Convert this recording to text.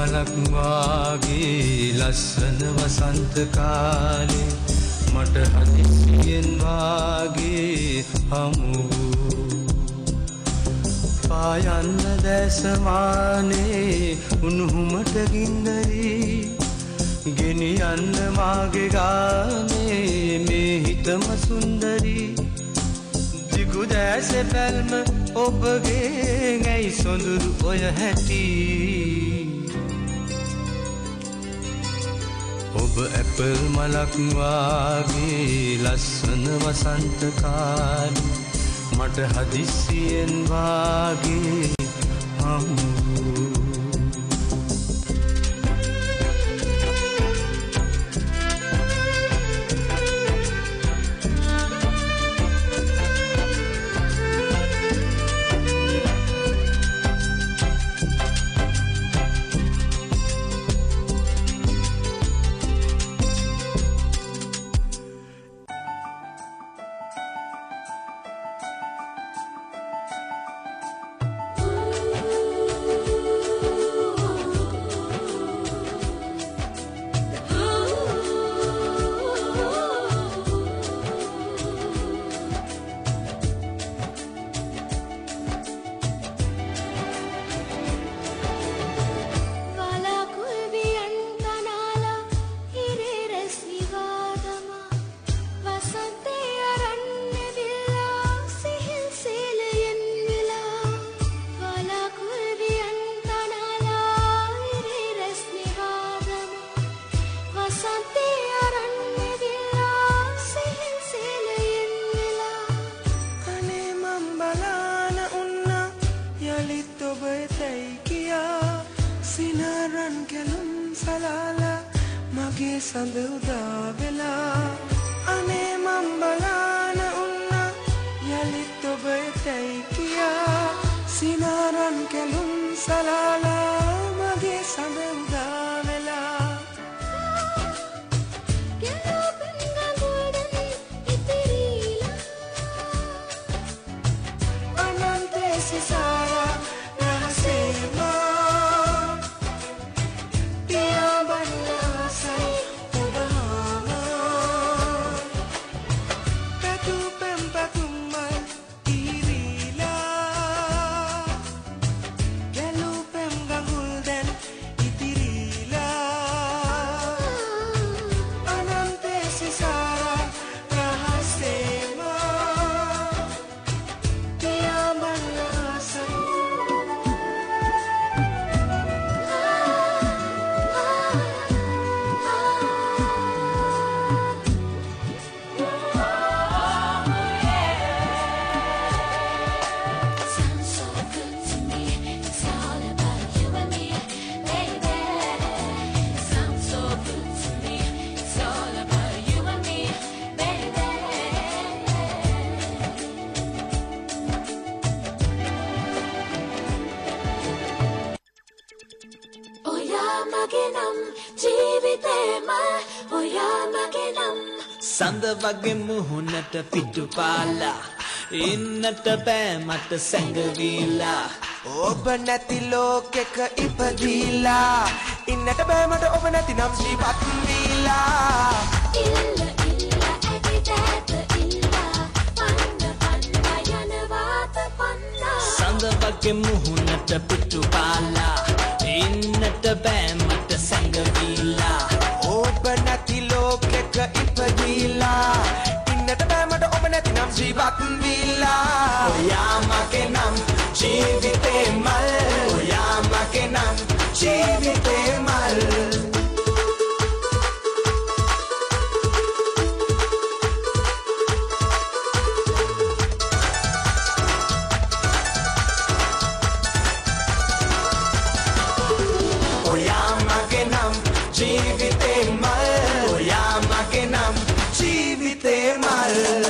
මලක් වාගේ ලස්සන වසන්ත කාලේ මට හදිසියෙන් වාගේ හමු පායන්න දැසමානේ උණුහුමට ගින්දරී ගෙනියන්න මාගේ ගානේ මේ හිතම සුන්දරී. දිගු දැස පැල්ම ඔබගේ ඇයි සොඳුරු ඔය හැටි? ඔබ ඇපල් මලක් වාගේ ලස්සන වසන්ත කාලේ මට හදිස්සියෙන් වාගේ හමු සඳ උදා වෙලා අනේ මම් බලාන උන්න යළිත් ඔබ එතැයි කියා. සිනාරන් කැලුම් සලාලා ඔයා මගේ නම් ජීවිතේම ඔයා මගේ නම් සඳ වගේ මුහුණට පිටු පාලා ඉන්නට බෑ මට සැඟවීලා. ඔබ නැති ලෝකෙක ඉපදීලා ඉන්නට බෑමට ඔබ නැති නම් ශ්‍රීපත් වීලා. ඉල්ල ඉල්ල ඇවිදෑත ඉල්ලා පන්න පන්න යනවාත පන්නා. සඳ වගේ මුහුණට පිටු පාලා ඉන්නට බෑ මට සැඟවීලා ඔබ නැති ලෝකෙක ඉපදීලා. ඉන්නට බෑමට ඔබ නැති නම් ශ්‍රීපත් වීලා. ඔයා මගේ නම් ජීවිතේ මල්. ඔයා මගේ නම් ජීවිතේ ජීවිතේ මල්. ඔයා මගේ නම් ජීවිතේ මල්.